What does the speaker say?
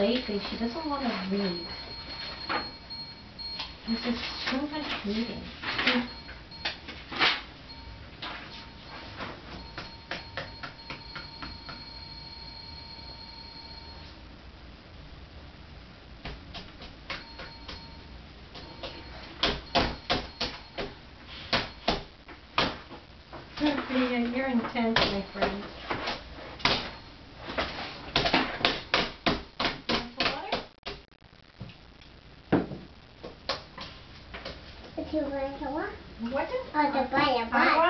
lately she doesn't want to read. There's just so much reading. You're intense, my friend. What? Oh, the buy, a buy. Agua? Agua? The buy?